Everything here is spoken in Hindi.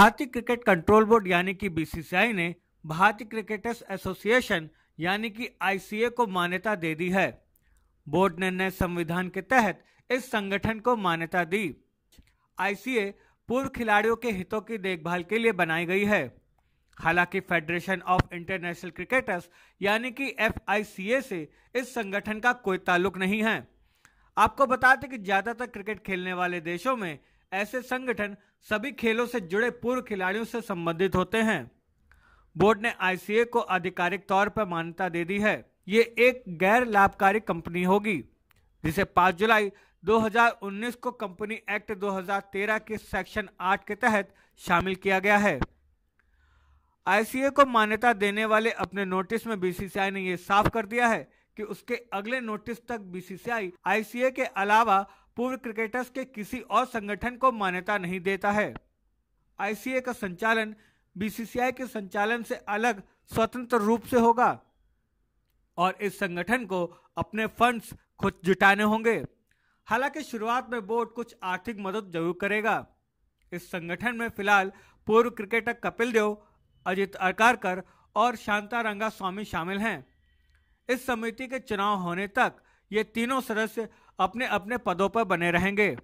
भारतीय क्रिकेट कंट्रोल बोर्ड यानी कि बीसीसीआई ने भारतीय क्रिकेटर्स एसोसिएशन यानी कि आईसीए को मान्यता दे दी है। बोर्ड ने नए संविधान के तहत इस संगठन को मान्यता दी। आईसीए पूर्व खिलाड़ियों के हितों की देखभाल के लिए बनाई गई है। हालाँकि फेडरेशन ऑफ़ इंटरनेशनल क्रिकेटर्स यानी कि एफआईसीए से इस संगठन का कोई ताल्लुक नहीं है। आपको बता दें कि ज़्यादातर क्रिकेट खेलने वाले देशों में ऐसे संगठन सभी खेलों से जुड़े पूर्व खिलाड़ियों से संबंधित होते हैं। बोर्ड ने आईसीए को आधिकारिक तौर पर मान्यता दे दी है। ये एक गैर लाभकारी कंपनी होगी, जिसे 5 जुलाई 2019 को कंपनी एक्ट 2013 के सेक्शन 8 के तहत शामिल किया गया है। आईसीए को मान्यता देने वाले अपने नोटिस में बीसीसीआई ने यह साफ़ कर दिया है कि उसके अगले नोटिस तक बीसीसीआई आईसीए के अलावा पूर्व क्रिकेटर्स के किसी और संगठन को मान्यता नहीं देता है। आईसीए का संचालन बीसीसीआई के संचालन से अलग स्वतंत्र रूप से होगा और इस संगठन को अपने फंड्स खुद जुटाने होंगे। हालाँकि शुरुआत में बोर्ड कुछ आर्थिक मदद ज़रूर करेगा। इस संगठन में फ़िलहाल पूर्व क्रिकेटर कपिल देव, अजित अरकारकर और शांता रंगा स्वामी शामिल हैं। इस समिति के चुनाव होने तक ये तीनों सदस्य अपने अपने पदों पर बने रहेंगे।